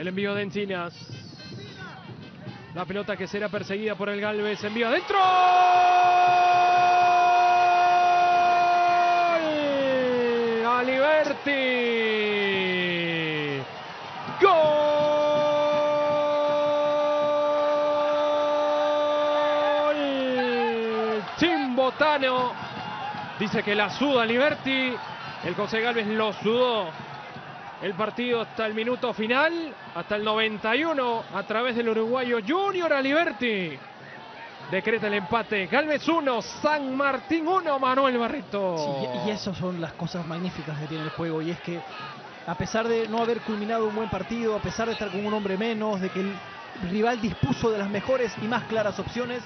El envío de Encinas. La pelota que será perseguida por el Galvez. Envío adentro. Aliberti. ¡Gol! Chimbotano. Dice que la suda Liberti. El José Galvez lo sudó. El partido hasta el minuto final, hasta el 91, a través del uruguayo Junior Aliberti. Decreta el empate. Galvez 1, San Martín 1, Manuel Barreto. Sí, y esas son las cosas magníficas que tiene el juego. Y es que, a pesar de no haber culminado un buen partido, a pesar de estar con un hombre menos, de que el rival dispuso de las mejores y más claras opciones,